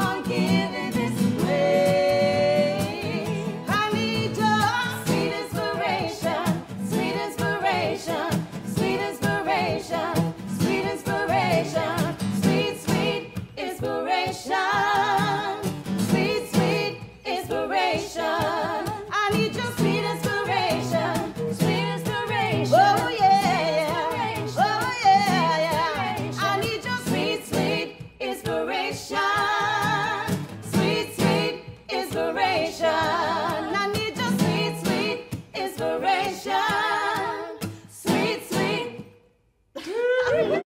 forgiven.